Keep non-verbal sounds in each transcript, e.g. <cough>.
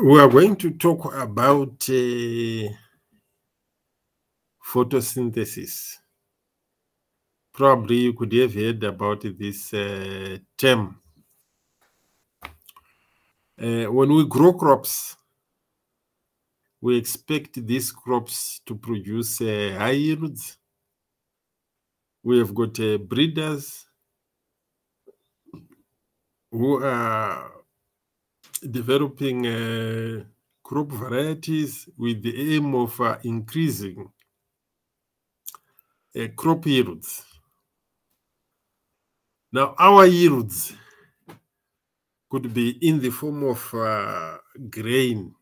We are going to talk about uh, photosynthesis. Probably you could have heard about this uh, term. Uh, when we grow crops, we expect these crops to produce uh, high yields. We have got uh, breeders who are developing uh, crop varieties with the aim of uh, increasing uh, crop yields. Now, our yields could be in the form of uh, grain,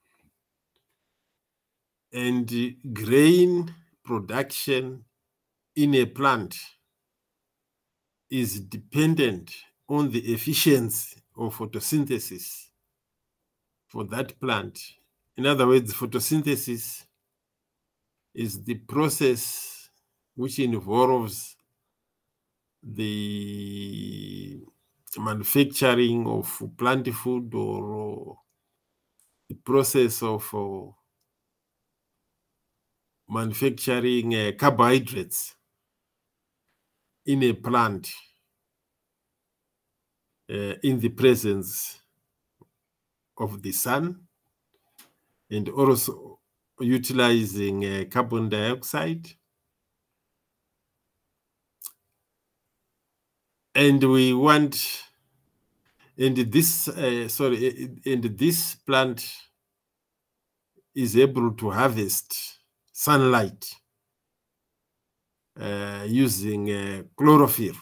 and grain production in a plant is dependent on the efficiency of photosynthesis for that plant. In other words, photosynthesis is the process which involves the manufacturing of plant food or the process of manufacturing uh, carbohydrates in a plant uh, in the presence of the sun and also utilizing uh, carbon dioxide. And we want, and this, uh, sorry, and this plant is able to harvest sunlight uh, using uh, chlorophyll.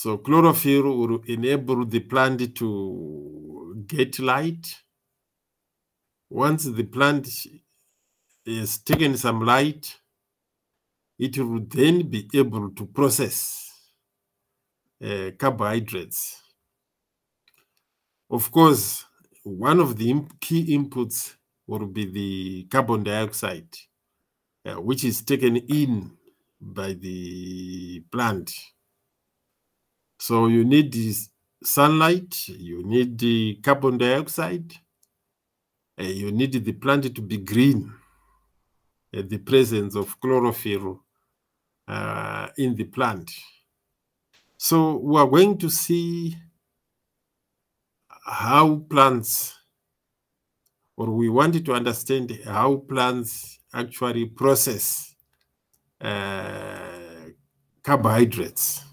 So chlorophyll will enable the plant to get light. Once the plant is taken some light, it will then be able to process uh, carbohydrates. Of course, one of the key inputs will be the carbon dioxide, uh, which is taken in by the plant. So you need the sunlight, you need the carbon dioxide, uh, you need the plant to be green, the presence of chlorophyll uh, in the plant. So we are going to see how plants, or we wanted to understand how plants actually process uh, carbohydrates.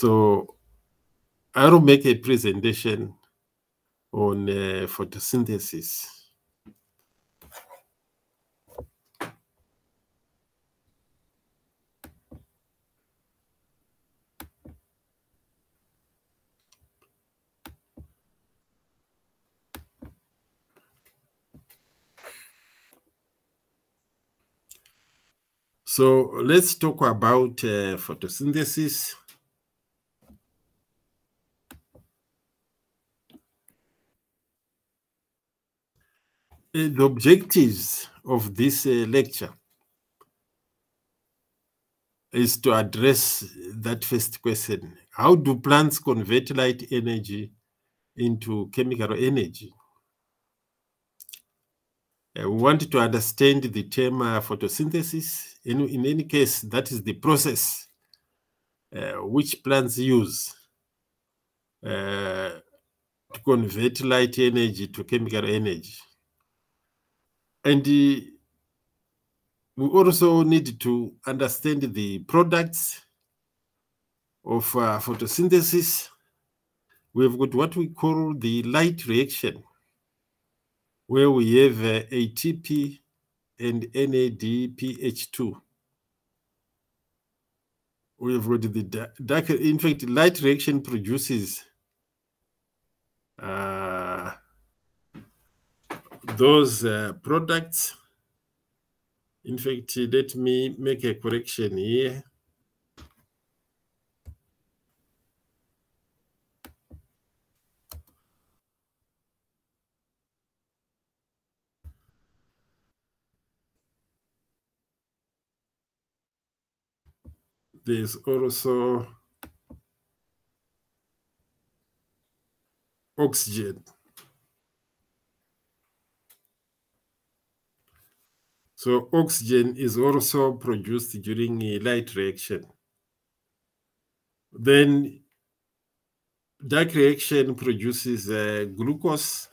So I will make a presentation on uh, photosynthesis. So let's talk about uh, photosynthesis. The objectives of this uh, lecture is to address that first question. How do plants convert light energy into chemical energy? Uh, we want to understand the term uh, photosynthesis. In, in any case, that is the process uh, which plants use uh, to convert light energy to chemical energy. And uh, we also need to understand the products of uh, photosynthesis. We've got what we call the light reaction where we have uh, ATP and NADPH2. We have got the dark, in fact, light reaction produces uh, those uh, products. In fact, let me make a correction here. there's also oxygen. So oxygen is also produced during a light reaction. Then dark reaction produces uh, glucose.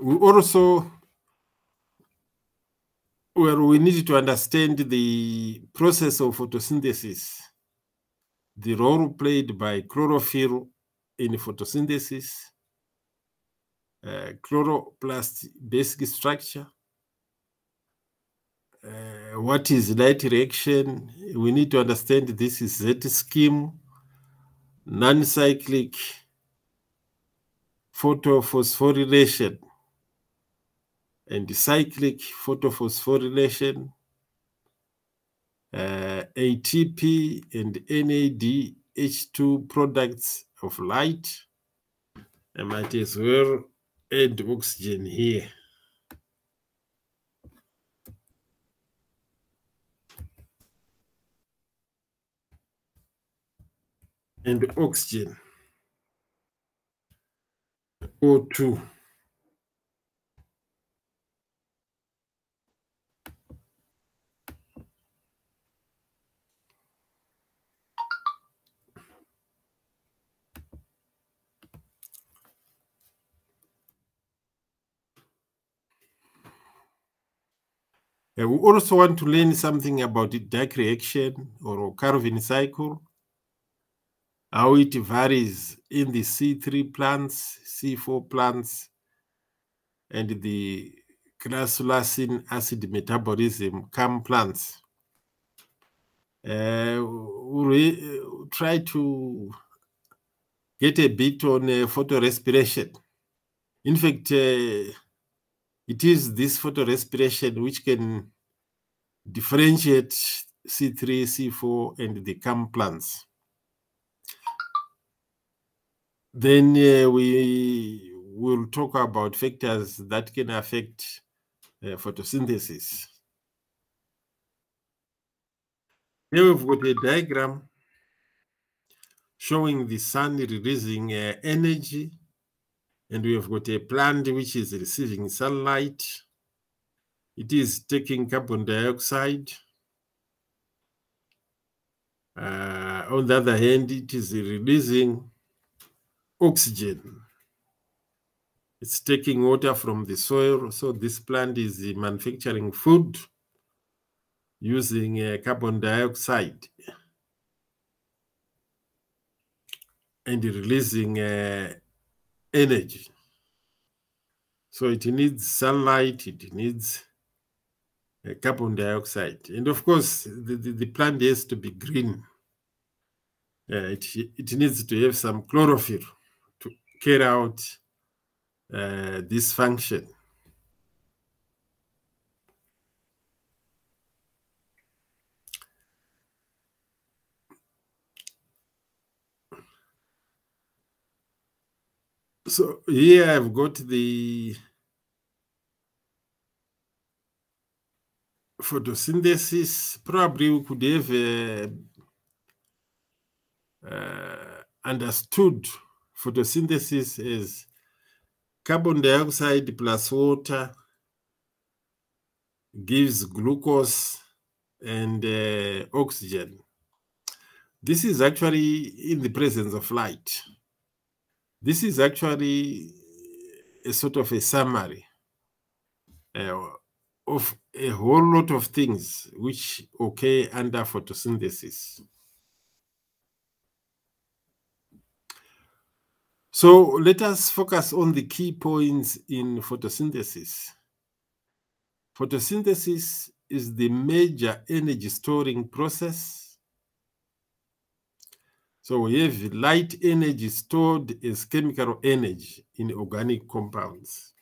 We also where we need to understand the process of photosynthesis, the role played by chlorophyll in photosynthesis, uh, chloroplast basic structure, uh, what is light reaction? We need to understand this is Z scheme, non-cyclic photophosphorylation and the cyclic photophosphorylation, uh, ATP and NADH2 products of light. I might as well add oxygen here. And oxygen, O2. Uh, we also want to learn something about the dark reaction or Calvin cycle, how it varies in the C3 plants, C4 plants, and the crassulacean acid metabolism CAM plants. Uh, we try to get a bit on uh, photorespiration. In fact, uh, it is this photorespiration which can differentiate C3, C4, and the CAM plants. Then uh, we will talk about factors that can affect uh, photosynthesis. Here we've got a diagram showing the sun releasing uh, energy and we have got a plant which is receiving sunlight. It is taking carbon dioxide. Uh, on the other hand, it is releasing oxygen. It's taking water from the soil. So this plant is manufacturing food using uh, carbon dioxide and releasing uh, energy. So it needs sunlight, it needs uh, carbon dioxide. And of course, the, the, the plant has to be green. Uh, it, it needs to have some chlorophyll to carry out uh, this function. So here I've got the photosynthesis. Probably we could have uh, uh, understood photosynthesis as carbon dioxide plus water gives glucose and uh, oxygen. This is actually in the presence of light. This is actually a sort of a summary uh, of a whole lot of things which occur under photosynthesis. So let us focus on the key points in photosynthesis. Photosynthesis is the major energy storing process so we have light energy stored as chemical energy in organic compounds.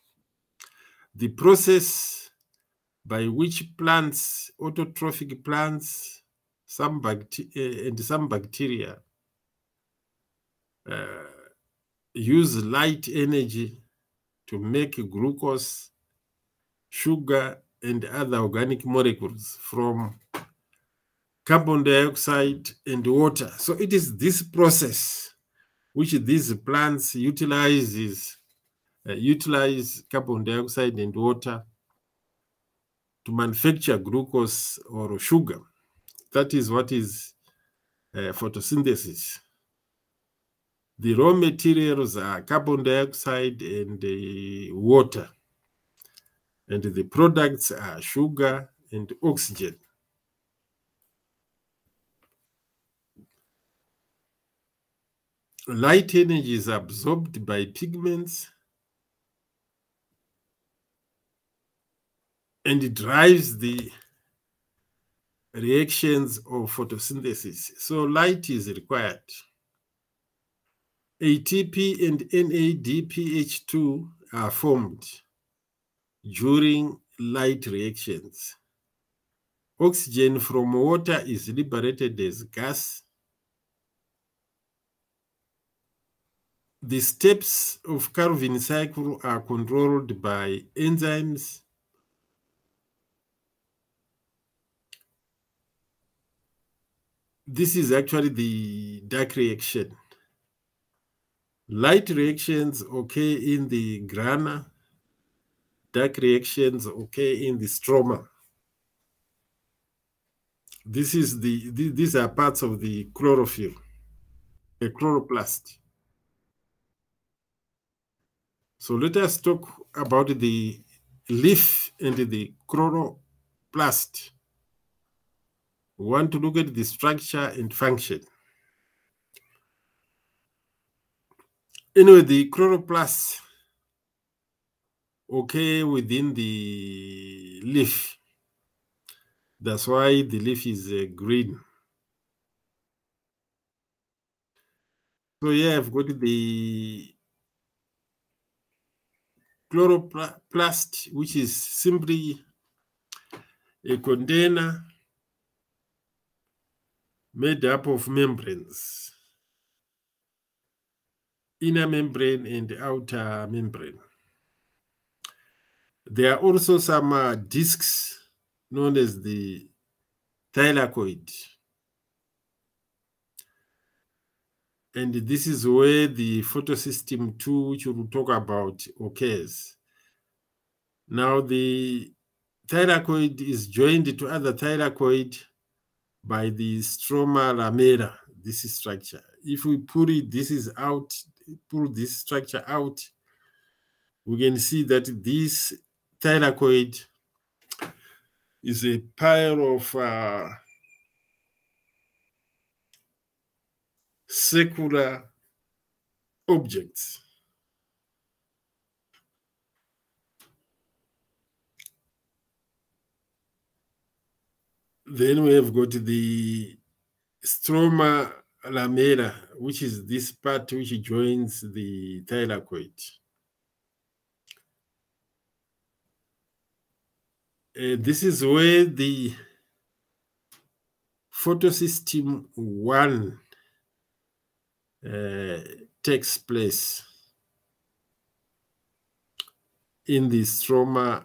The process by which plants, autotrophic plants, some bacteria and some bacteria uh, use light energy to make glucose, sugar, and other organic molecules from carbon dioxide and water. So it is this process which these plants utilizes uh, utilize carbon dioxide and water to manufacture glucose or sugar. That is what is uh, photosynthesis. The raw materials are carbon dioxide and uh, water, and the products are sugar and oxygen. Light energy is absorbed by pigments and it drives the reactions of photosynthesis. So light is required. ATP and NADPH2 are formed during light reactions. Oxygen from water is liberated as gas The steps of Calvin cycle are controlled by enzymes This is actually the dark reaction. Light reactions occur in the grana, dark reactions occur in the stroma. This is the, these are parts of the chlorophyll, a chloroplast. So let us talk about the leaf and the chloroplast. We want to look at the structure and function. Anyway, the chloroplast okay within the leaf. That's why the leaf is uh, green. So yeah, I've got the chloroplast, which is simply a container made up of membranes, inner membrane and outer membrane. There are also some uh, discs known as the thylakoid. And this is where the photosystem 2, which we'll talk about, occurs. Now, the thylakoid is joined to other thylakoid by the stroma lamella, this is structure. If we pull it, this is out, pull this structure out, we can see that this thylakoid is a pile of uh, secular objects. Then we have got the stroma lamella, which is this part which joins the thylakoid. Uh, this is where the photosystem 1 uh, takes place in the stroma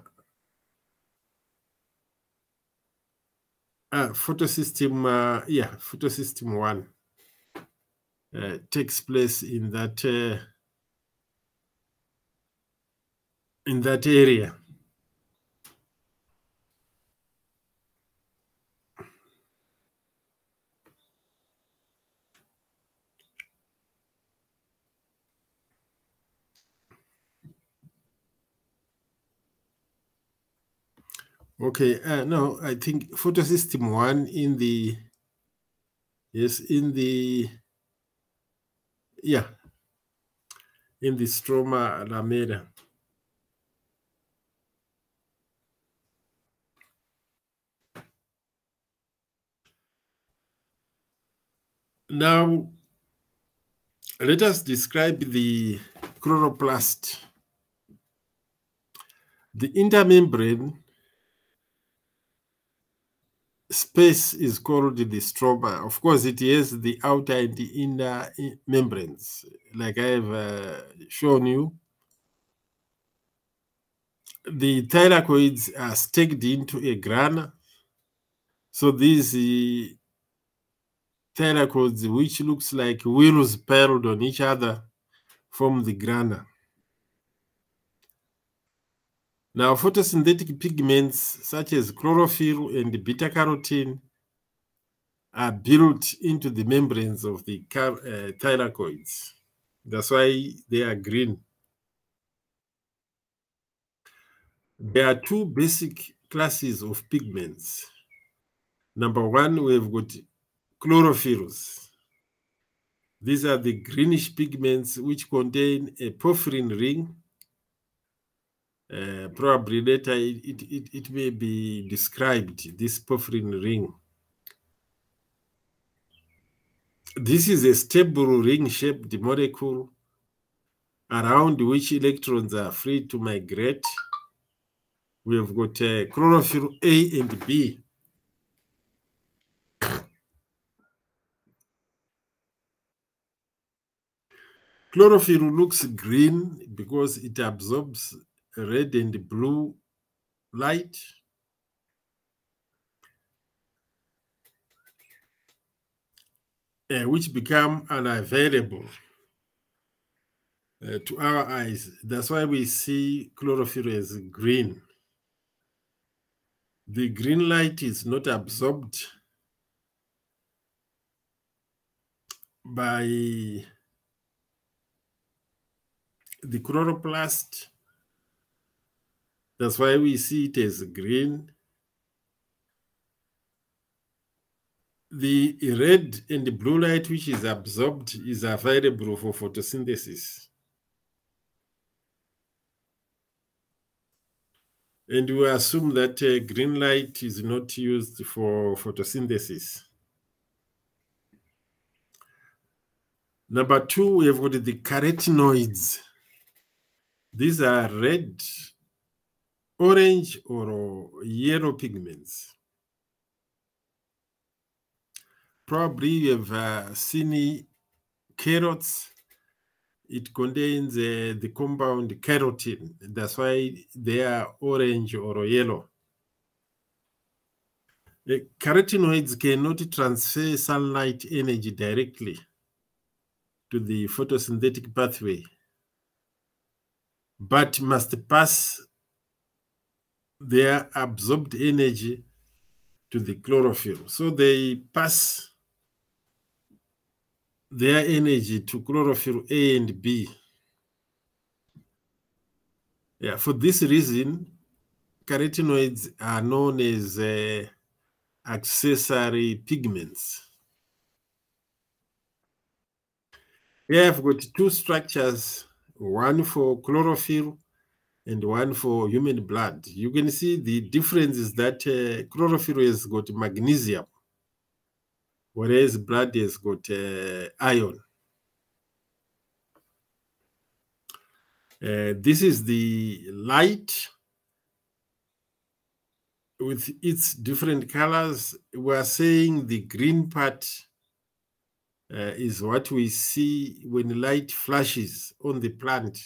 uh, photosystem uh, yeah photosystem one uh, takes place in that uh, in that area Okay, uh, no, I think photosystem one in the, yes, in the, yeah, in the stroma lamella. Now, let us describe the chloroplast. The intermembrane space is called the stroma. Of course, it has the outer and the inner membranes, like I have uh, shown you. The thylakoids are stacked into a grana. So these uh, thylakoids, which looks like wheels piled on each other, form the grana. Now, photosynthetic pigments such as chlorophyll and beta carotene are built into the membranes of the uh, thylakoids. That's why they are green. There are two basic classes of pigments. Number one, we've got chlorophylls. These are the greenish pigments which contain a porphyrin ring uh, probably later it, it, it, it, may be described, this porphyrin ring. This is a stable ring-shaped molecule around which electrons are free to migrate. We have got uh, chlorophyll A and B. Chlorophyll looks green because it absorbs red and blue light. Uh, which become unavailable uh, to our eyes. That's why we see chlorophyll as green. The green light is not absorbed by the chloroplast that's why we see it as green. The red and the blue light which is absorbed is available for photosynthesis. And we assume that uh, green light is not used for photosynthesis. Number two, we have got the carotenoids. These are red orange or yellow pigments. Probably you have uh, seen carrots. It contains uh, the compound carotene. That's why they are orange or yellow. The carotenoids cannot transfer sunlight energy directly to the photosynthetic pathway, but must pass their absorbed energy to the chlorophyll. So they pass their energy to chlorophyll A and B. Yeah, for this reason, carotenoids are known as uh, accessory pigments. Here I've got two structures, one for chlorophyll and one for human blood. You can see the difference is that uh, chlorophyll has got magnesium, whereas blood has got uh, iron. Uh, this is the light with its different colors. We are saying the green part uh, is what we see when light flashes on the plant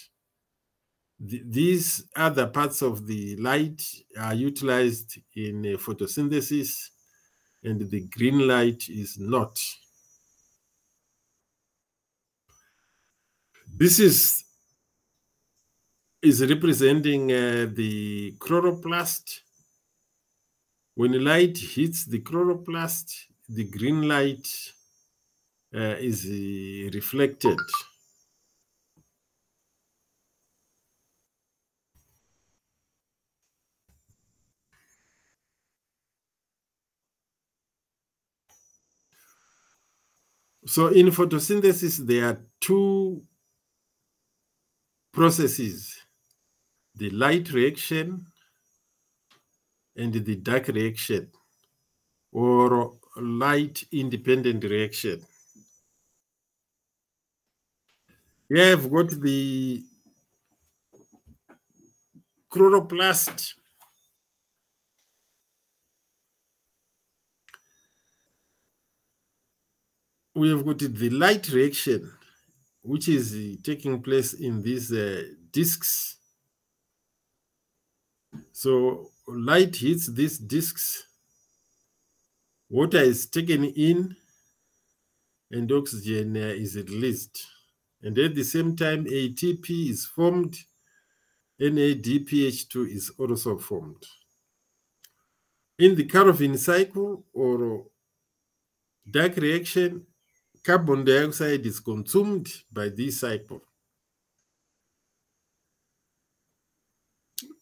these other parts of the light are utilized in photosynthesis and the green light is not. This is is representing uh, the chloroplast. When light hits the chloroplast, the green light uh, is uh, reflected. So in photosynthesis, there are two processes, the light reaction and the dark reaction or light independent reaction. Here I've got the chloroplast we have got the light reaction, which is taking place in these uh, disks. So light hits these disks, water is taken in, and oxygen uh, is released. And at the same time, ATP is formed, NADPH2 is also formed. In the Calvin cycle or dark reaction, carbon dioxide is consumed by this cycle.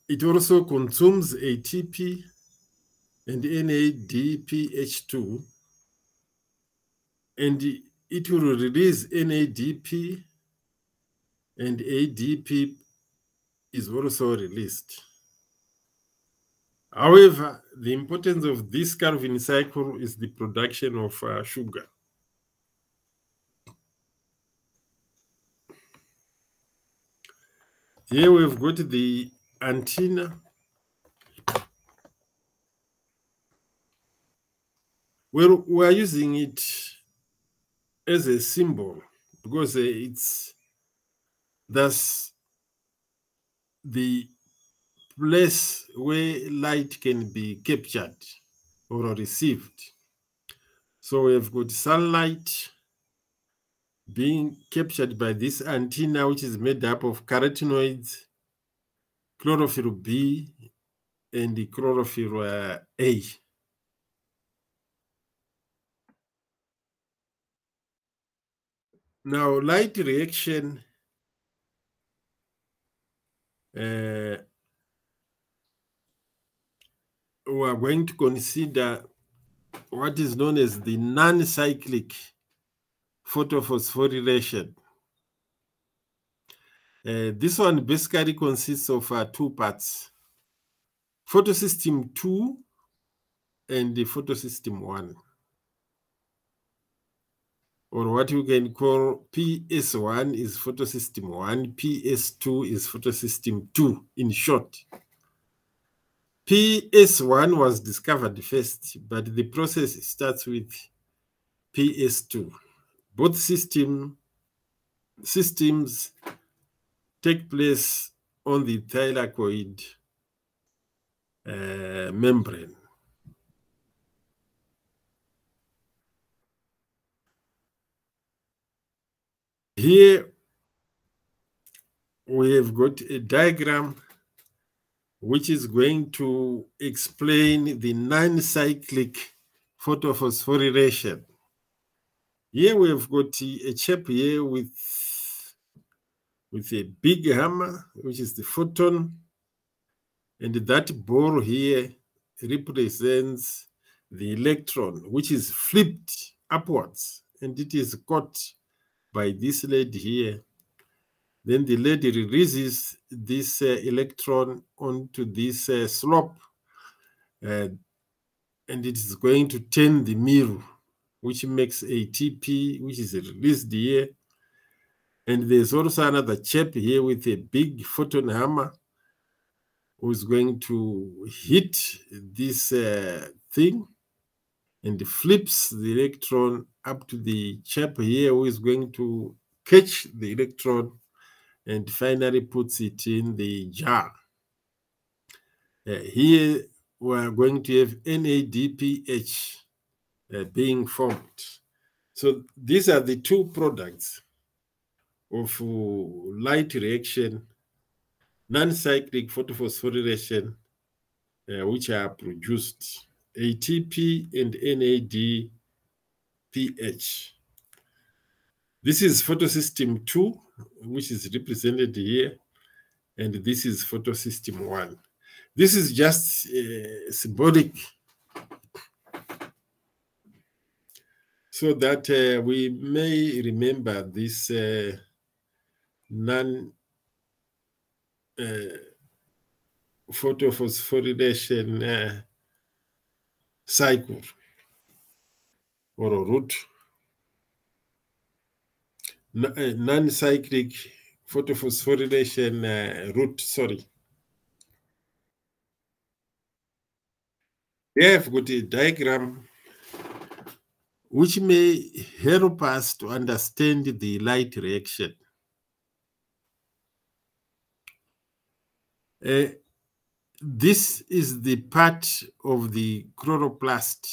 It also consumes ATP and NADPH2, and it will release NADP, and ADP is also released. However, the importance of this Calvin cycle is the production of uh, sugar. Here we've got the antenna. Well, we're using it as a symbol because it's thus the place where light can be captured or received. So we've got sunlight being captured by this antenna, which is made up of carotenoids, chlorophyll B, and the chlorophyll uh, A. Now, light reaction uh, we are going to consider what is known as the non-cyclic photophosphorylation. Uh, this one basically consists of uh, two parts, photosystem 2 and the photosystem 1, or what you can call PS1 is photosystem 1, PS2 is photosystem 2 in short. PS1 was discovered first, but the process starts with PS2. Both system, systems take place on the thylakoid uh, membrane. Here we have got a diagram which is going to explain the non-cyclic photophosphorylation. Here we've got a chap here with, with a big hammer, which is the photon, and that ball here represents the electron, which is flipped upwards, and it is caught by this lead here. Then the lead releases this uh, electron onto this uh, slope, uh, and it is going to turn the mirror, which makes ATP, which is released here. And there's also another chap here with a big photon hammer who is going to hit this uh, thing and flips the electron up to the chap here who is going to catch the electron and finally puts it in the jar. Uh, here we are going to have NADPH uh, being formed. So these are the two products of uh, light reaction, non-cyclic photophosphorylation, uh, which are produced, ATP and NADPH. This is photosystem 2, which is represented here, and this is photosystem 1. This is just uh, symbolic so that uh, we may remember this uh, non uh, photophosphorylation uh, cycle or a route uh, non-cyclic photophosphorylation uh, route, sorry. Here I've got a diagram which may help us to understand the light reaction. Uh, this is the part of the chloroplast.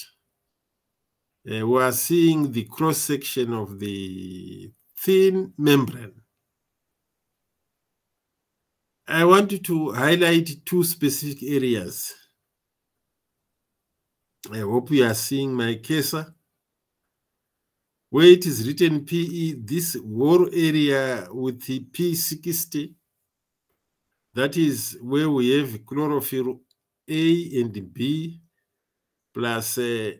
Uh, we are seeing the cross section of the thin membrane. I want to highlight two specific areas. I hope you are seeing my cursor. Where it is written PE, this whole area with the P60, that is where we have chlorophyll A and B plus uh,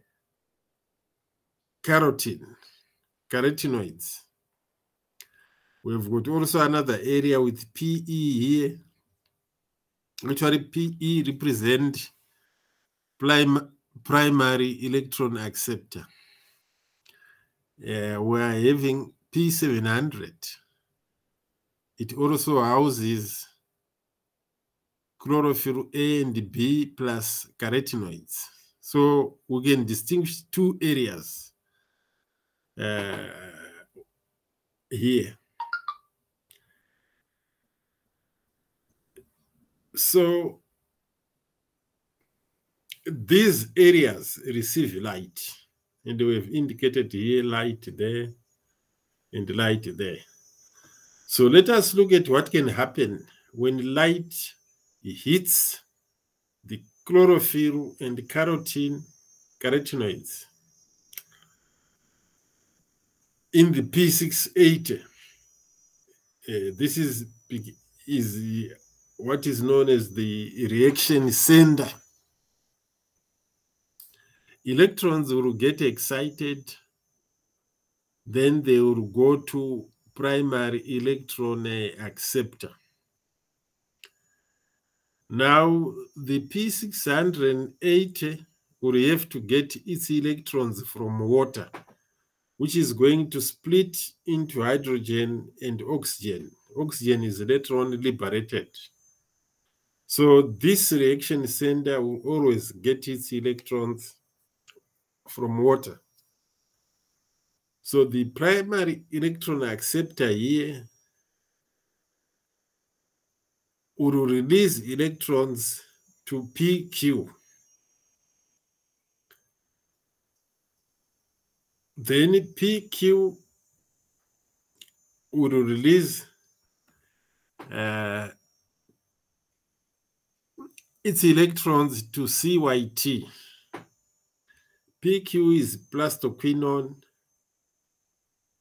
carotene, carotenoids. We've got also another area with PE here. Actually, PE represent prim primary electron acceptor. Uh, we're having P700. It also houses chlorophyll A and B plus carotenoids. So we can distinguish two areas uh, here. So these areas receive light, and we've indicated here light there and light there. So let us look at what can happen when light hits the chlorophyll and the carotene carotenoids in the P680. Uh, this is, is what is known as the reaction center. Electrons will get excited, then they will go to primary electron acceptor. Now, the P680 will have to get its electrons from water, which is going to split into hydrogen and oxygen. Oxygen is electron liberated. So this reaction center will always get its electrons from water. So the primary electron acceptor here will release electrons to PQ. Then PQ will release uh, its electrons to CYT. PQ is plastoquinone.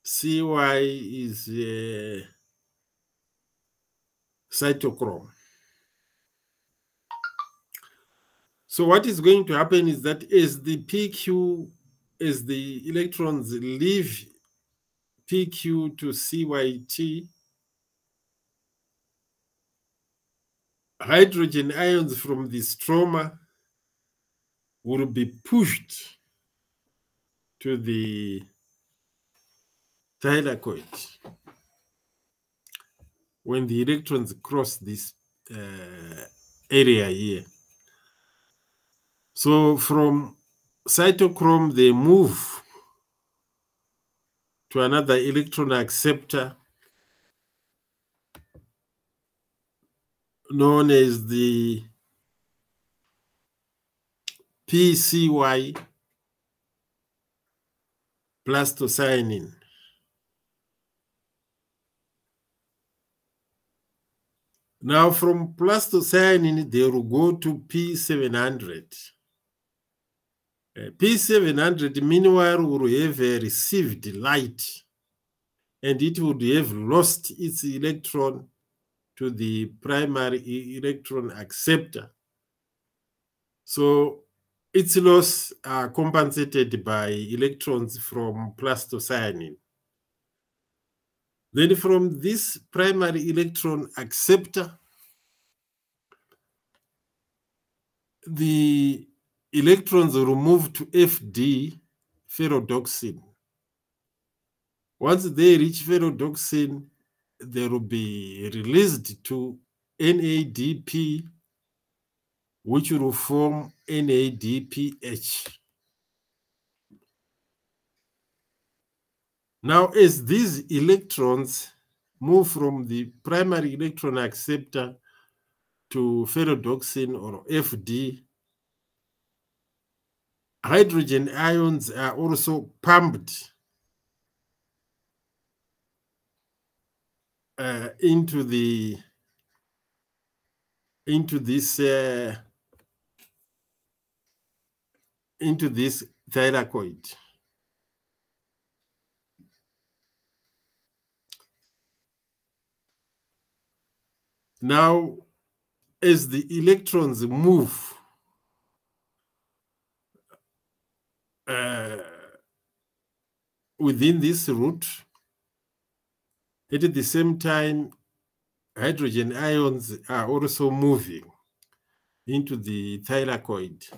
CY is uh, cytochrome. So what is going to happen is that as the PQ, as the electrons leave PQ to CYT, hydrogen ions from the stroma will be pushed to the thylakoid when the electrons cross this uh, area here. So from cytochrome, they move to another electron acceptor known as the PCY plastocyanin. Now from plastocyanin, they will go to P700. Uh, P700, meanwhile, will have received light and it would have lost its electron to the primary electron acceptor. So its loss are compensated by electrons from plastocyanin. Then from this primary electron acceptor, the electrons move to FD, ferredoxin. Once they reach ferredoxin, they will be released to NADP, which will form NADPH. Now, as these electrons move from the primary electron acceptor to ferredoxin or FD, hydrogen ions are also pumped uh, into the into this uh, into this thylakoid. Now, as the electrons move uh, within this route, at the same time, hydrogen ions are also moving into the thylakoid.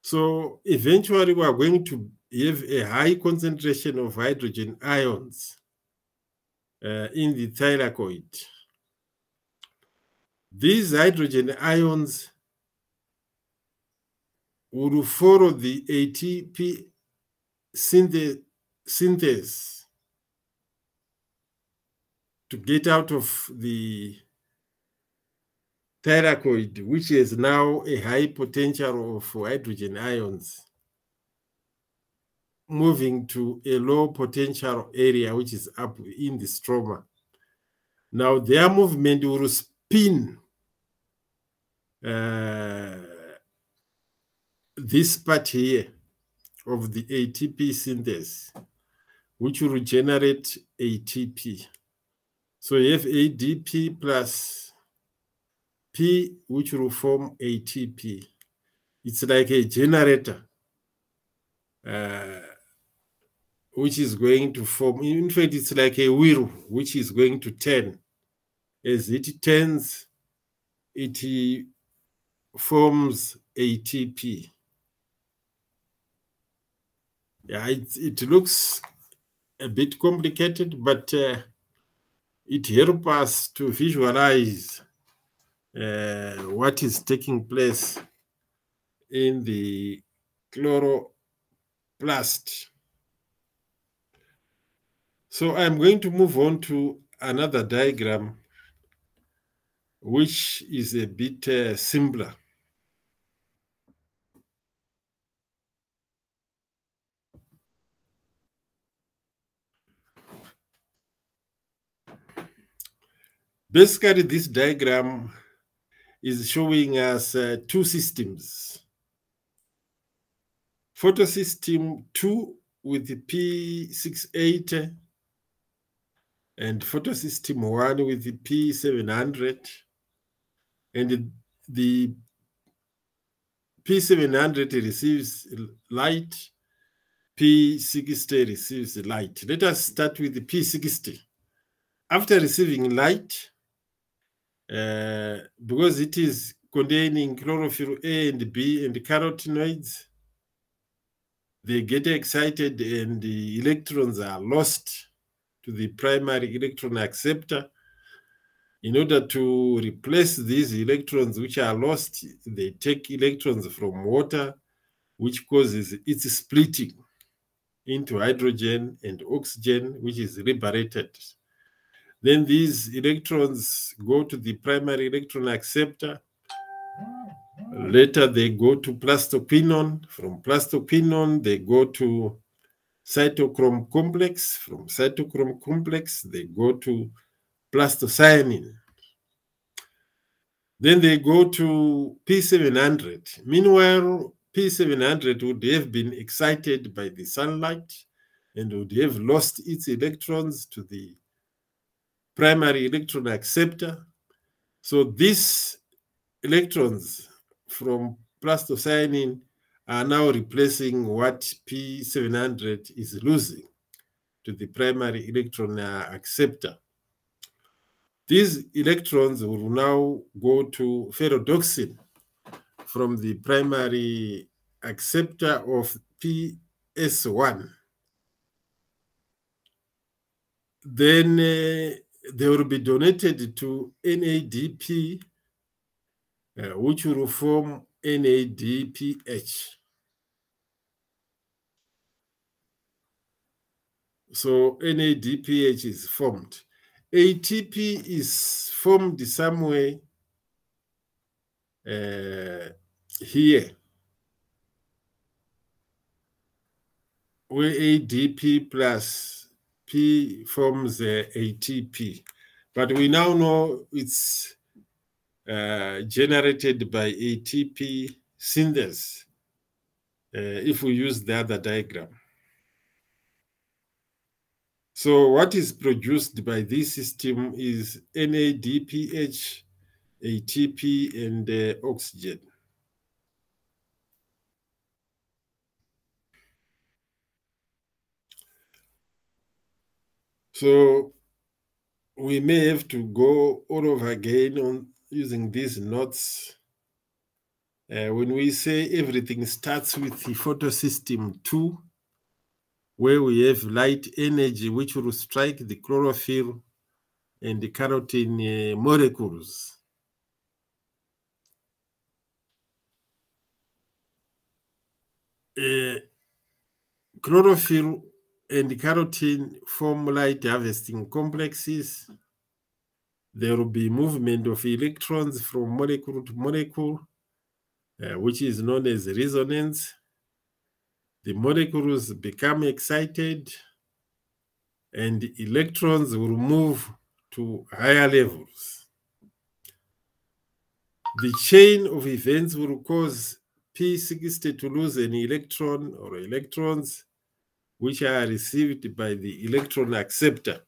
So eventually we are going to have a high concentration of hydrogen ions uh, in the thylakoid. These hydrogen ions will follow the ATP synthase to get out of the thylakoid, which is now a high potential of hydrogen ions, moving to a low potential area, which is up in the stroma. Now, their movement will spin uh, this part here of the ATP synthase, which will generate ATP. So you have ADP plus P, which will form ATP. It's like a generator, uh, which is going to form. In fact, it's like a wheel, which is going to turn. As it turns, it forms ATP. Yeah, it, it looks a bit complicated, but uh, it helps us to visualize uh, what is taking place in the chloroplast. So I'm going to move on to another diagram, which is a bit uh, simpler. Basically, this diagram is showing us uh, two systems. Photosystem 2 with the P680 and photosystem 1 with the P700. And the P700 receives light, P680 receives light. Let us start with the P680. After receiving light, uh, because it is containing chlorophyll A and B and carotenoids, they get excited and the electrons are lost to the primary electron acceptor. In order to replace these electrons which are lost, they take electrons from water, which causes its splitting into hydrogen and oxygen, which is liberated then these electrons go to the primary electron acceptor. Later, they go to plastoquinone. From plastoquinone, they go to cytochrome complex. From cytochrome complex, they go to plastocyanin. Then they go to P700. Meanwhile, P700 would have been excited by the sunlight and would have lost its electrons to the primary electron acceptor. So these electrons from plastocyanin are now replacing what P700 is losing to the primary electron acceptor. These electrons will now go to ferredoxin from the primary acceptor of PS1. Then uh, they will be donated to NADP, uh, which will form NADPH. So NADPH is formed. ATP is formed somewhere uh, here, where ADP plus P forms uh, ATP. But we now know it's uh, generated by ATP synthase uh, if we use the other diagram. So what is produced by this system is NADPH, ATP, and uh, oxygen. So we may have to go all over again on using these notes. Uh, when we say everything starts with the photosystem 2, where we have light energy which will strike the chlorophyll and the carotene uh, molecules. Uh, chlorophyll and carotene form light harvesting complexes. There will be movement of electrons from molecule to molecule, uh, which is known as resonance. The molecules become excited and electrons will move to higher levels. The chain of events will cause P680 to lose an electron or electrons which are received by the electron acceptor.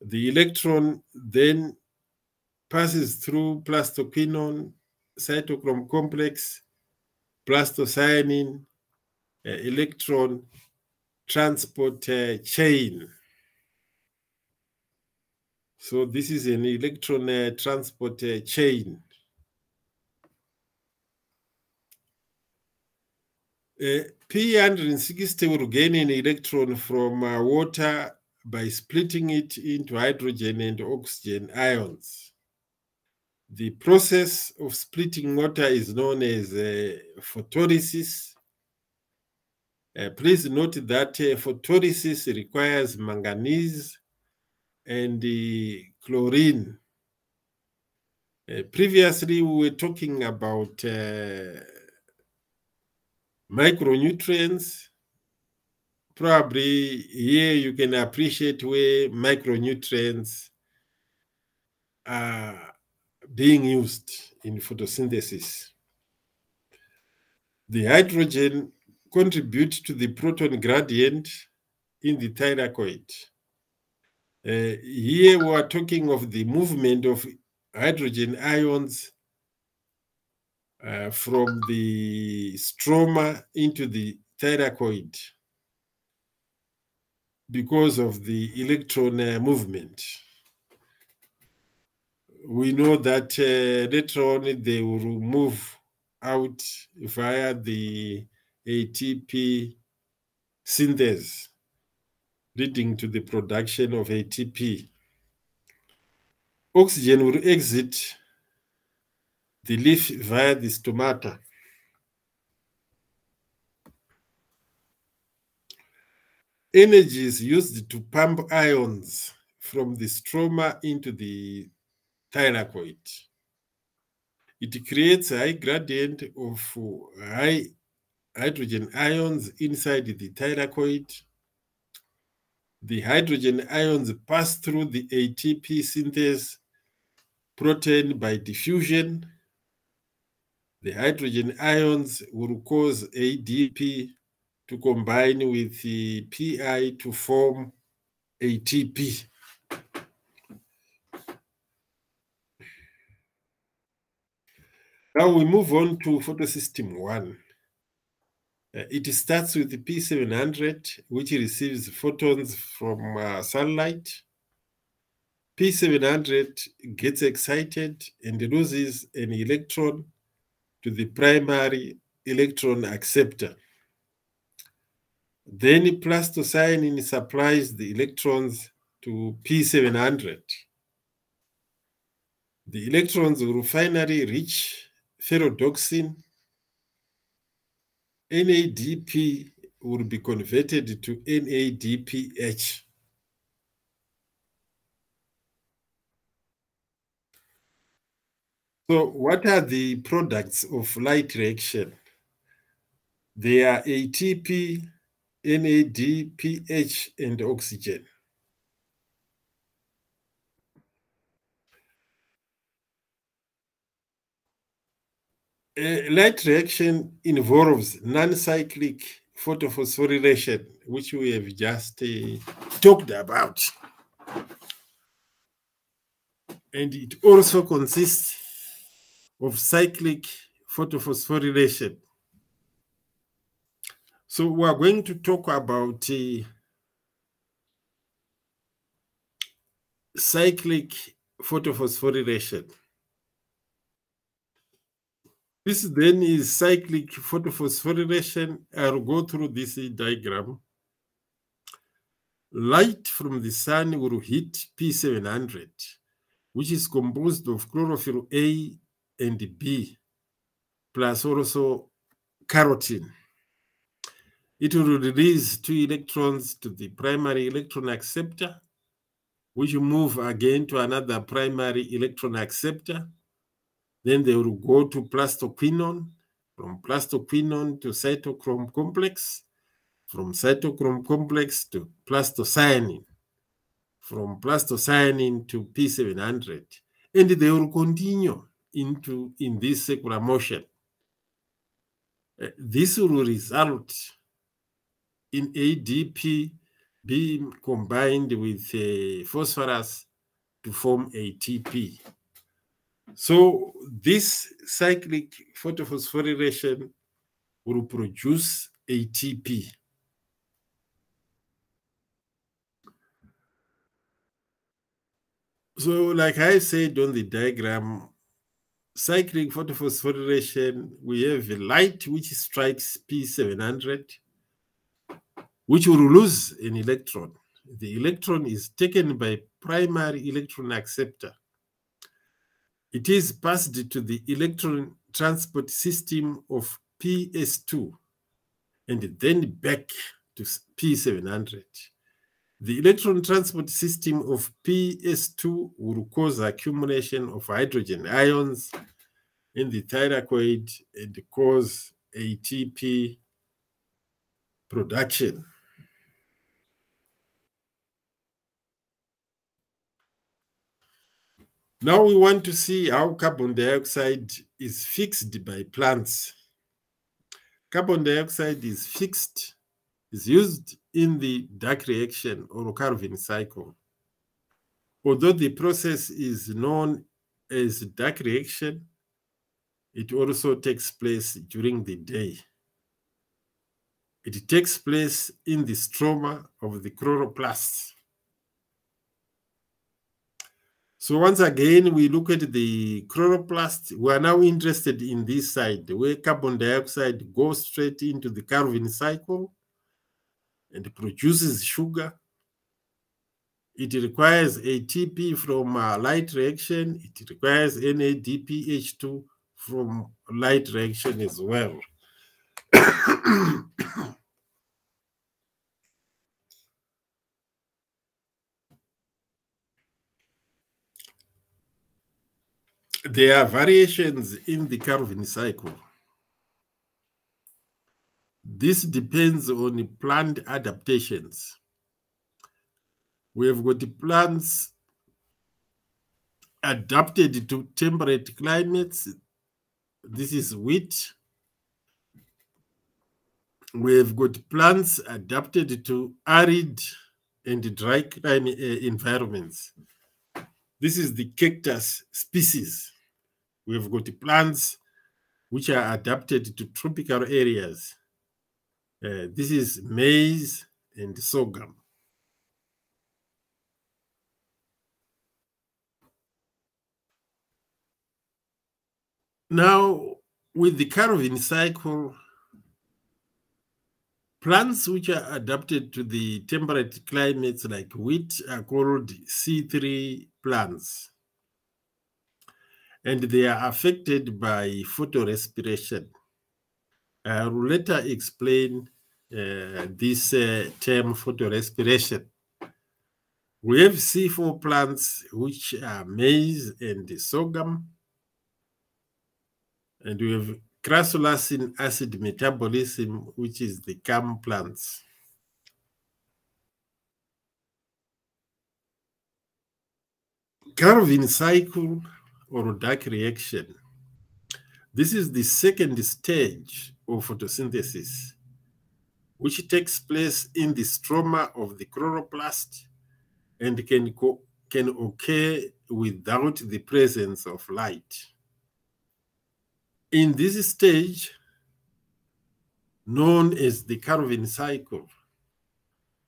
The electron then passes through plastoquinone, cytochrome complex, plastocyanin, uh, electron transport uh, chain. So this is an electron uh, transport uh, chain. Uh, P160 will gain an electron from uh, water by splitting it into hydrogen and oxygen ions. The process of splitting water is known as uh, photolysis. Uh, please note that uh, photolysis requires manganese and chlorine. Uh, previously, we were talking about uh, micronutrients. Probably here you can appreciate where micronutrients are being used in photosynthesis. The hydrogen contributes to the proton gradient in the thylakoid. Uh, here we are talking of the movement of hydrogen ions uh, from the stroma into the thylakoid because of the electron uh, movement. We know that uh, later on they will move out via the ATP synthase, leading to the production of ATP. Oxygen will exit the leaf via the stomata. Energy is used to pump ions from the stroma into the thylakoid. It creates a high gradient of uh, high hydrogen ions inside the thylakoid. The hydrogen ions pass through the ATP synthase protein by diffusion the hydrogen ions will cause ADP to combine with the PI to form ATP. Now we move on to photosystem one. Uh, it starts with the P700, which receives photons from uh, sunlight. P700 gets excited and loses an electron to the primary electron acceptor. Then plastocyanin supplies the electrons to P700. The electrons will finally reach ferredoxin. NADP will be converted to NADPH. So what are the products of light reaction? They are ATP, NADPH, and oxygen. A light reaction involves non-cyclic photophosphorylation, which we have just uh, talked about. And it also consists of cyclic photophosphorylation. So we are going to talk about uh, cyclic photophosphorylation. This then is cyclic photophosphorylation. I'll go through this diagram. Light from the sun will hit P700, which is composed of chlorophyll A and B, plus also carotene. It will release two electrons to the primary electron acceptor, which will move again to another primary electron acceptor. Then they will go to plastoquinone, from plastoquinone to cytochrome complex, from cytochrome complex to plastocyanin, from plastocyanin to P700. And they will continue into in this circular motion. Uh, this will result in ADP being combined with uh, phosphorus to form ATP. So this cyclic photophosphorylation will produce ATP. So like I said on the diagram, cyclic photophosphorylation, we have a light which strikes P700, which will lose an electron. The electron is taken by primary electron acceptor. It is passed to the electron transport system of PS2 and then back to P700. The electron transport system of PS2 will cause accumulation of hydrogen ions in the thylakoid and cause ATP production. Now we want to see how carbon dioxide is fixed by plants. Carbon dioxide is fixed, is used in the dark reaction or Calvin cycle. Although the process is known as dark reaction, it also takes place during the day. It takes place in the stroma of the chloroplast. So once again, we look at the chloroplast. We are now interested in this side, where carbon dioxide goes straight into the Calvin cycle and produces sugar. It requires ATP from a light reaction. It requires NADPH2 from light reaction as well. <coughs> there are variations in the Calvin cycle. This depends on plant adaptations. We have got plants adapted to temperate climates. This is wheat. We have got plants adapted to arid and dry climate uh, environments. This is the cactus species. We've got plants which are adapted to tropical areas. Uh, this is maize and sorghum. Now, with the Calvin cycle, plants which are adapted to the temperate climates like wheat are called C3 plants. And they are affected by photorespiration. I will later explain uh, this uh, term photorespiration. We have C4 plants, which are maize and sorghum. And we have crassulacean acid metabolism, which is the CAM plants. Calvin cycle or dark reaction. This is the second stage of photosynthesis, which takes place in the stroma of the chloroplast and can, can occur without the presence of light. In this stage, known as the Calvin cycle,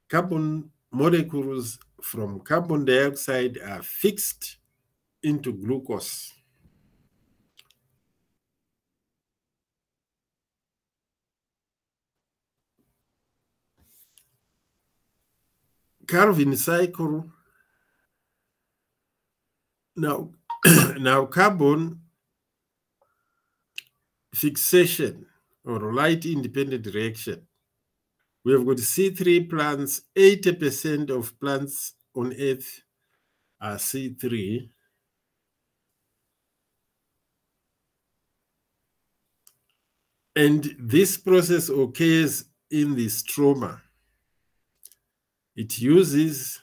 carbon molecules from carbon dioxide are fixed into glucose. Calvin cycle. Now, <clears throat> now carbon fixation or light independent reaction. We have got C3 plants, 80% of plants on Earth are C3. And this process occurs in the stroma. It uses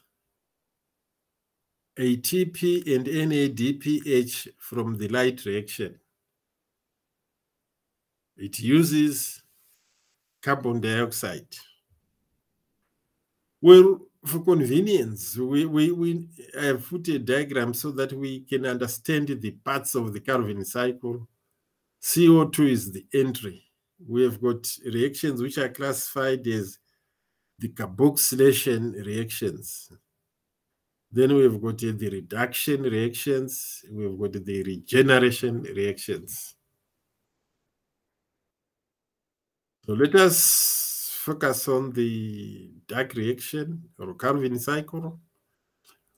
ATP and NADPH from the light reaction. It uses carbon dioxide. Well, for convenience, we, we, we have put a diagram so that we can understand the parts of the Calvin cycle. CO2 is the entry. We have got reactions which are classified as the carboxylation reactions. Then we've got the reduction reactions, we've got the regeneration reactions. So let us focus on the dark reaction or Calvin cycle.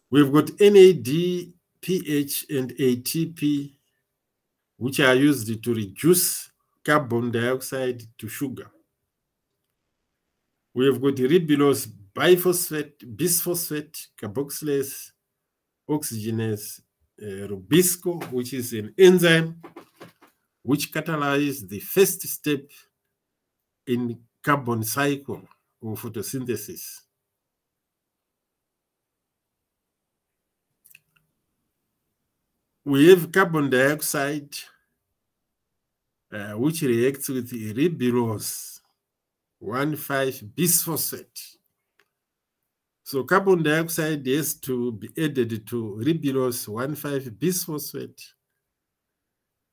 We've got NAD, pH, and ATP, which are used to reduce carbon dioxide to sugar. We have got ribulose biphosphate, bisphosphate, carboxylase, oxygenase, uh, rubisco, which is an enzyme which catalyzes the first step in carbon cycle or photosynthesis. We have carbon dioxide, uh, which reacts with ribulose 1,5 bisphosphate. So carbon dioxide has to be added to ribulose 1,5 bisphosphate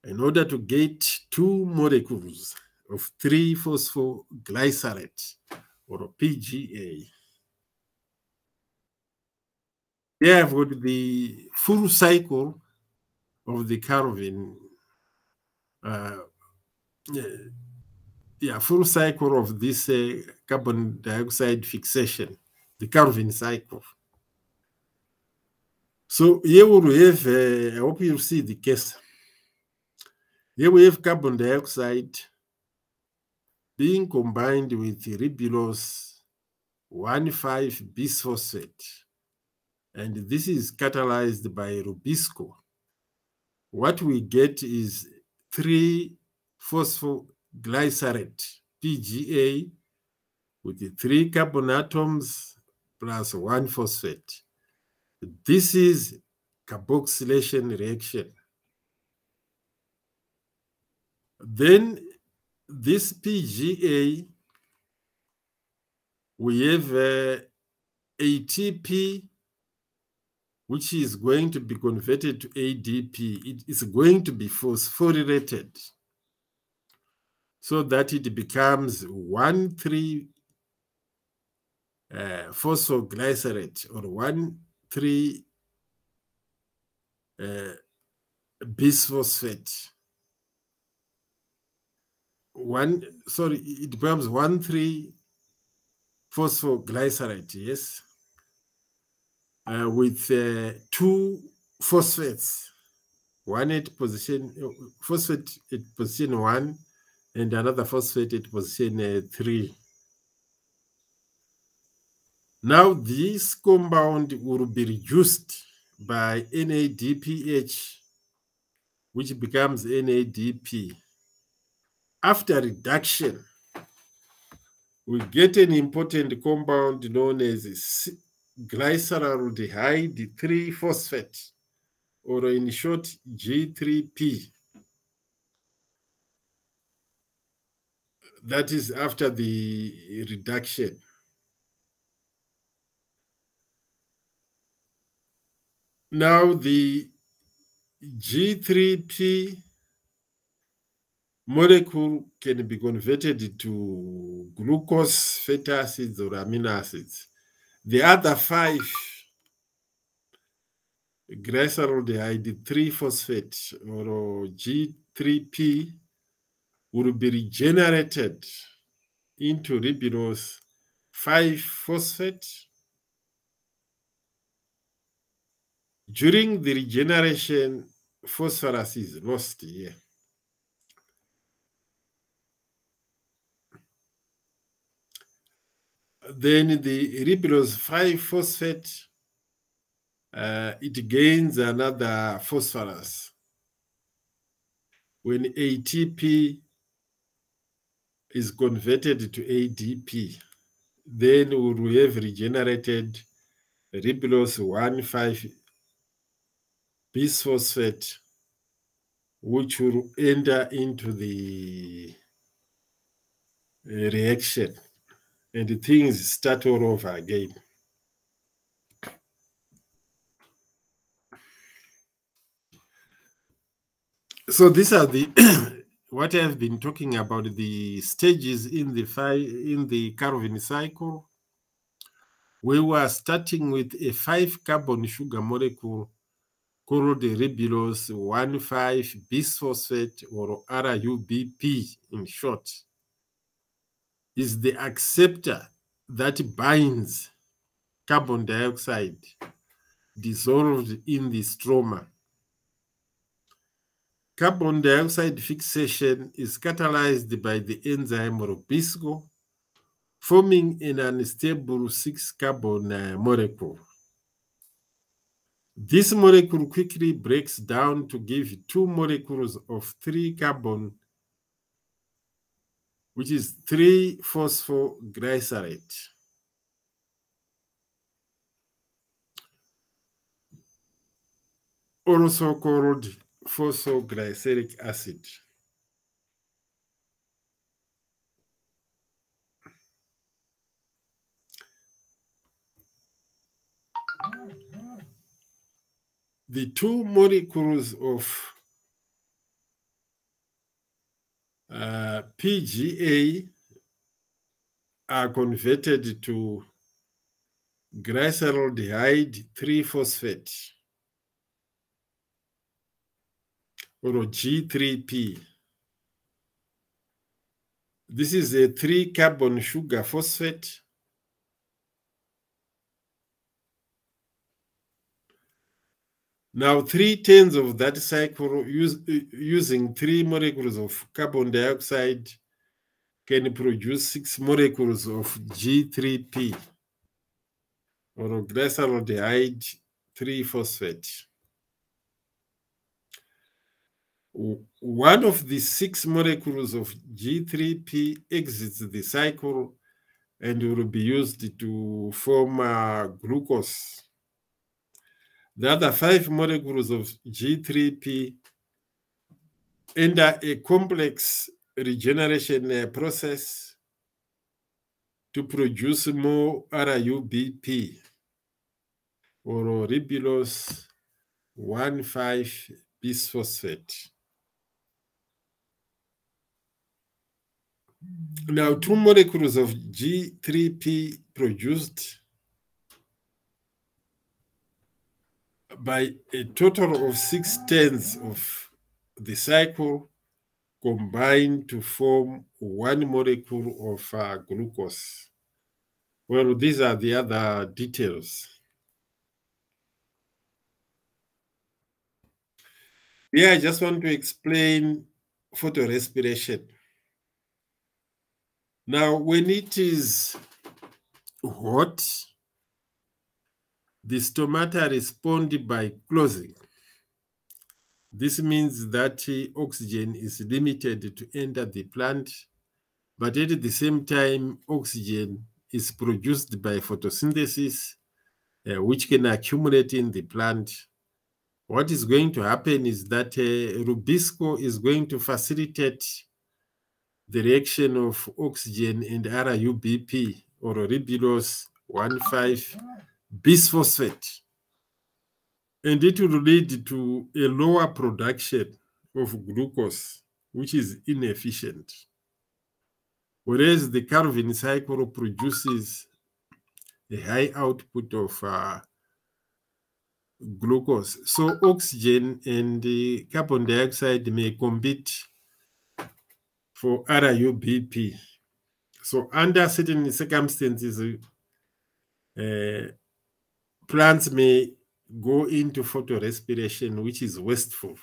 in order to get two molecules of 3-phosphoglycerate or PGA. Here I've got the full cycle of the Calvin uh, yeah, full cycle of this uh, carbon dioxide fixation, the Calvin cycle. So here we have, uh, I hope you see the case. Here we have carbon dioxide being combined with ribulose 1,5 bisphosphate. And this is catalyzed by Rubisco. What we get is 3 phosphoglycerate, PGA, with three carbon atoms plus one phosphate. This is carboxylation reaction. Then this PGA, we have uh, ATP, which is going to be converted to ADP. It is going to be phosphorylated so that it becomes 1 3 uh, phosphoglycerate or 1 3 uh, bisphosphate. One sorry it becomes one three phosphoglycerate yes uh, with uh, two phosphates. One at position phosphate at position one and another phosphate at position uh, three Now this compound will be reduced by NADPH, which becomes NADP. After reduction, we get an important compound known as glyceraldehyde 3-phosphate, or in short, G3P. That is after the reduction. Now the G3P molecule can be converted to glucose, fatty acids, or amino acids. The other five, glyceraldehyde 3-phosphate or G3P, will be regenerated into ribulose 5-phosphate. During the regeneration, phosphorus is lost here. then the ribulose 5-phosphate, uh, it gains another phosphorus. When ATP is converted to ADP, then we have regenerated ribulose 1,5 bisphosphate, which will enter into the uh, reaction and things start all over again. So these are the <clears throat> what I've been talking about the stages in the in the Calvin cycle. We were starting with a five carbon sugar molecule called ribulose 1,5 bisphosphate or RUBP in short is the acceptor that binds carbon dioxide dissolved in the stroma. Carbon dioxide fixation is catalyzed by the enzyme Rubisco, forming an unstable six carbon uh, molecule. This molecule quickly breaks down to give two molecules of three carbon which is 3-phosphoglycerate. Also called phosphoglyceric acid. The two molecules of uh, PGA are converted to glyceraldehyde 3-phosphate or G3P. This is a three carbon sugar phosphate Now, three tenths of that cycle use, using three molecules of carbon dioxide can produce six molecules of G3P or glyceraldehyde 3-phosphate. One of the six molecules of G3P exits the cycle and will be used to form uh, glucose. The other five molecules of G3P enter a complex regeneration uh, process to produce more RUBP or ribulose 1,5 bisphosphate. Now, two molecules of G3P produced by a total of six tenths of the cycle combine to form one molecule of uh, glucose. Well, these are the other details. Here, I just want to explain photorespiration. Now, when it is hot, the stomata respond by closing. This means that oxygen is limited to enter the plant, but at the same time, oxygen is produced by photosynthesis, uh, which can accumulate in the plant. What is going to happen is that uh, Rubisco is going to facilitate the reaction of oxygen and RUBP or ribulose 1,5 bisphosphate. And it will lead to a lower production of glucose, which is inefficient. Whereas the Calvin cycle produces a high output of uh, glucose. So oxygen and the carbon dioxide may compete for RUBP. So under certain circumstances, uh, plants may go into photorespiration, which is wasteful.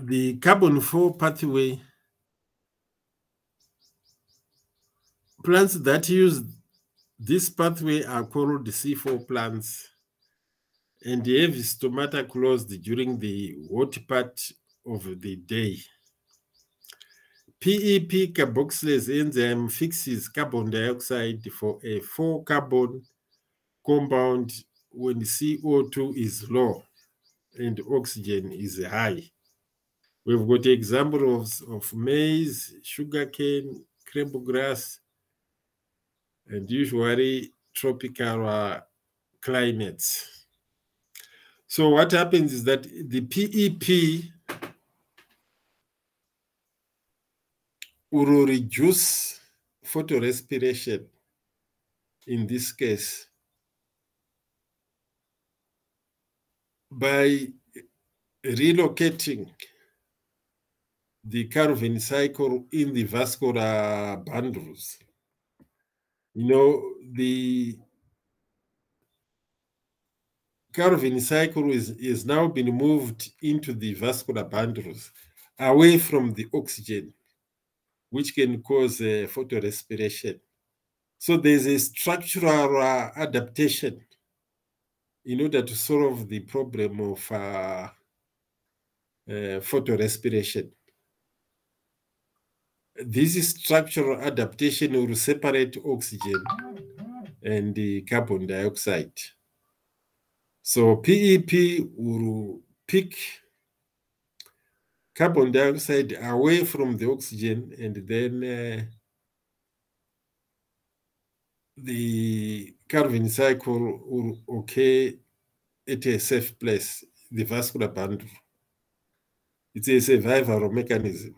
The carbon 4 pathway, plants that use this pathway are called the C4 plants and have stomata closed during the hot part of the day. PEP carboxylase enzyme fixes carbon dioxide for a four carbon compound when CO2 is low and oxygen is high. We've got examples of maize, sugarcane, crabgrass, and usually tropical uh, climates. So what happens is that the PEP will reduce photorespiration in this case by relocating the Calvin cycle in the vascular bundles. You know, the Calvin cycle is, is now been moved into the vascular bundles away from the oxygen which can cause uh, photorespiration. So there's a structural uh, adaptation in order to solve the problem of uh, uh photorespiration. This structural adaptation will separate oxygen and the carbon dioxide. So PEP will pick carbon dioxide away from the oxygen and then uh, the Calvin cycle will occur at a safe place, the vascular bundle. It's a survival mechanism.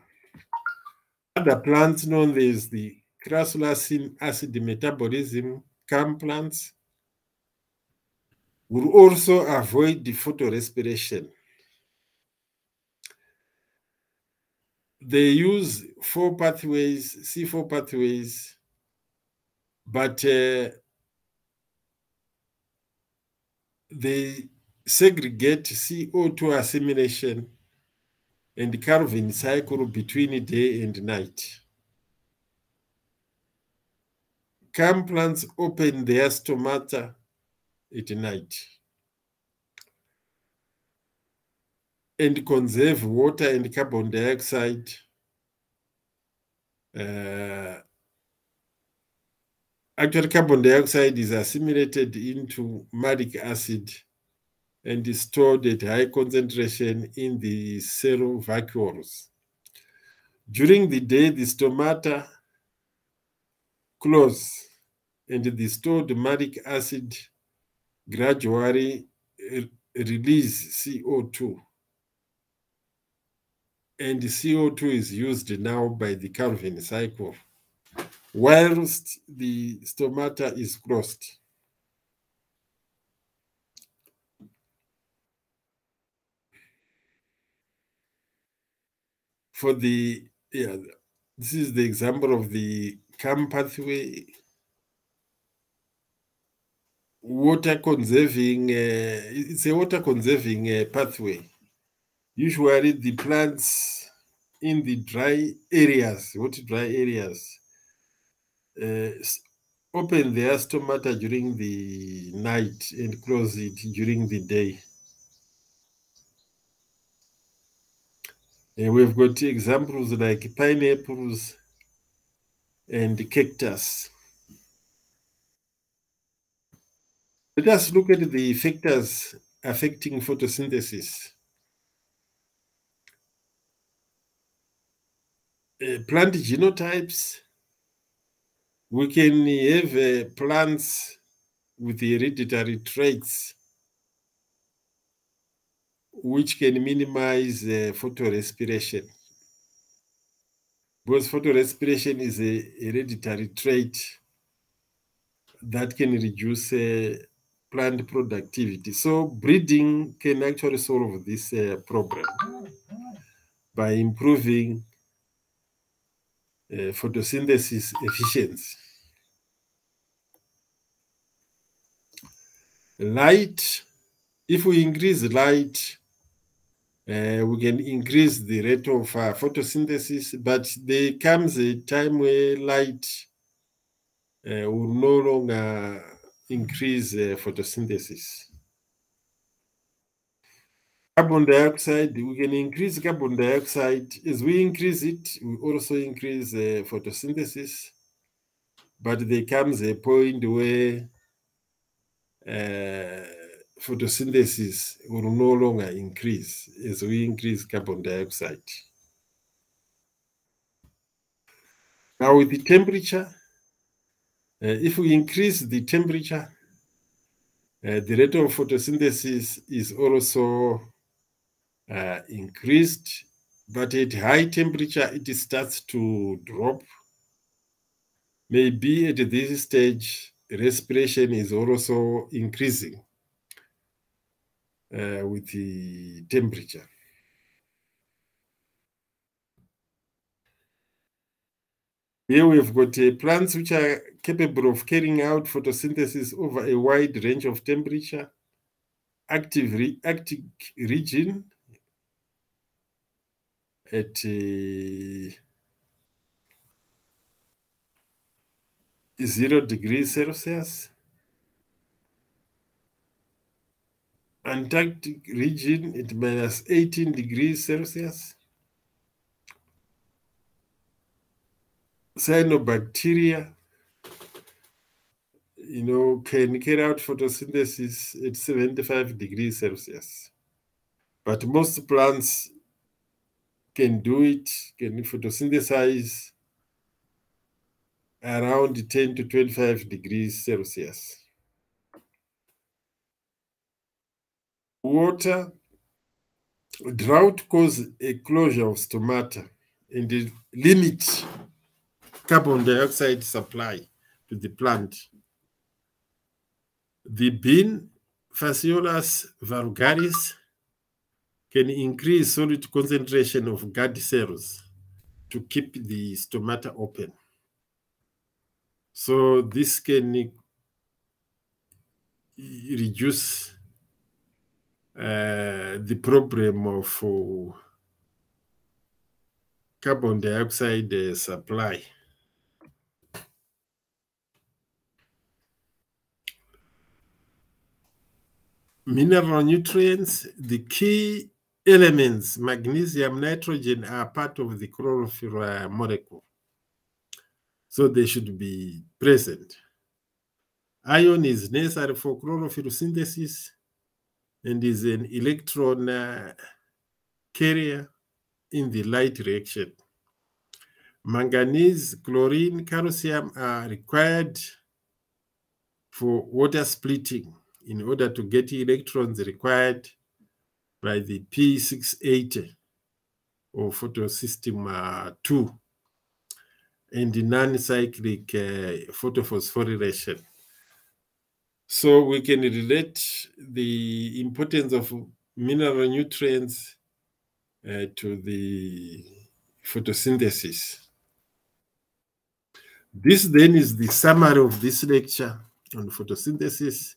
Other plants known as the crassulacean acid metabolism, CAM plants, will also avoid the photorespiration they use four pathways, C4 pathways, but uh, they segregate CO2 assimilation and Calvin cycle between day and night. CAM plants open their stomata at night and conserve water and carbon dioxide uh, actually carbon dioxide is assimilated into malic acid and is stored at high concentration in the cell vacuoles. During the day, the stomata close and the stored malic acid gradually release CO2 and CO2 is used now by the Calvin cycle, whilst the stomata is closed. For the, yeah, this is the example of the CAM pathway. Water conserving, uh, it's a water conserving uh, pathway usually the plants in the dry areas, what dry areas, uh, open their stomata during the night and close it during the day. And we've got examples like pineapples and cactus. Let us look at the factors affecting photosynthesis. Uh, plant genotypes. We can have uh, plants with hereditary traits which can minimize uh, photorespiration. Because photorespiration is a hereditary trait that can reduce uh, plant productivity. So breeding can actually solve this uh, problem by improving uh, photosynthesis efficiency. Light, if we increase light, uh, we can increase the rate of uh, photosynthesis, but there comes a time where light uh, will no longer increase uh, photosynthesis. Carbon dioxide, we can increase carbon dioxide. As we increase it, we also increase uh, photosynthesis. But there comes a point where uh, photosynthesis will no longer increase as we increase carbon dioxide. Now with the temperature, if we increase the temperature, uh, the rate of photosynthesis is also uh, increased, but at high temperature, it starts to drop. Maybe at this stage, respiration is also increasing uh, with the temperature. Here we've got uh, plants which are capable of carrying out photosynthesis over a wide range of temperature. Active re Arctic region at uh, zero degrees Celsius. Antarctic region at minus 18 degrees Celsius. Cyanobacteria, you know, can carry out photosynthesis at 75 degrees Celsius. But most plants can do it, can photosynthesize around 10 to 25 degrees Celsius. Water, drought cause a closure of stomata and the limit carbon dioxide supply to the plant. The bean Phaseolus vulgaris can increase solid concentration of guard cells to keep the stomata open. So this can reduce uh, the problem of uh, carbon dioxide uh, supply. Mineral nutrients, the key elements, magnesium, nitrogen, are part of the chlorophyll molecule. So they should be present. Iron is necessary for chlorophyll synthesis and is an electron uh, carrier in the light reaction. Manganese, chlorine, calcium are required for water splitting in order to get electrons required by the P680 or photosystem uh, 2 and the non-cyclic uh, photophosphorylation. So we can relate the importance of mineral nutrients uh, to the photosynthesis. This then is the summary of this lecture on photosynthesis.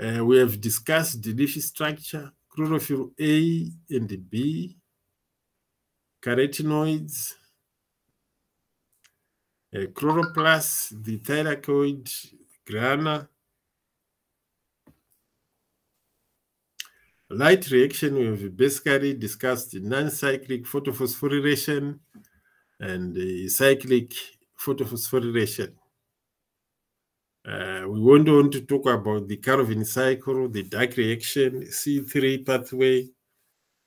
Uh, we have discussed the leaf structure, chlorophyll A and B, carotenoids, Uh, chloroplast, the thylakoid grana, light reaction, we've basically discussed the non-cyclic photophosphorylation and the cyclic photophosphorylation. Uh, we went on to talk about the Calvin cycle, the dark reaction, C3 pathway,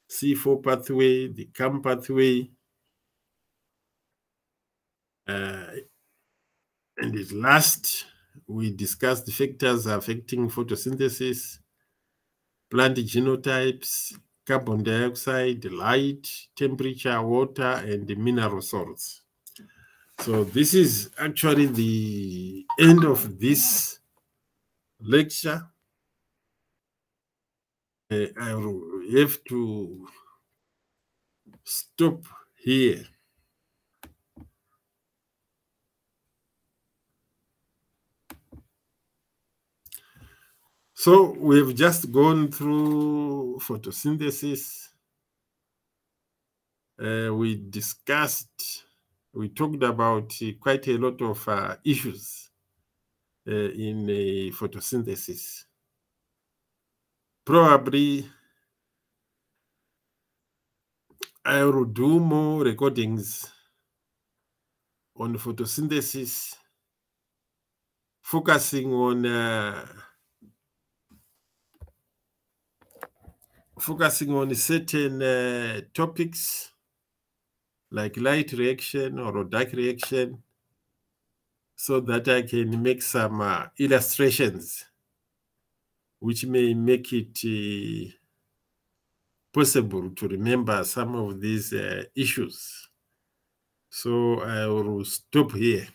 C4 pathway, the CAM pathway. Uh, and at last, we discussed the factors affecting photosynthesis, plant genotypes, carbon dioxide, light, temperature, water, and the mineral salts. So this is actually the end of this lecture. Uh, I have to stop here. So we've just gone through photosynthesis. Uh, we discussed, we talked about uh, quite a lot of uh, issues uh, in photosynthesis. Probably I will do more recordings on photosynthesis, focusing on uh, focusing on certain uh, topics like light reaction or a dark reaction so that I can make some uh, illustrations which may make it uh, possible to remember some of these uh, issues. So I will stop here.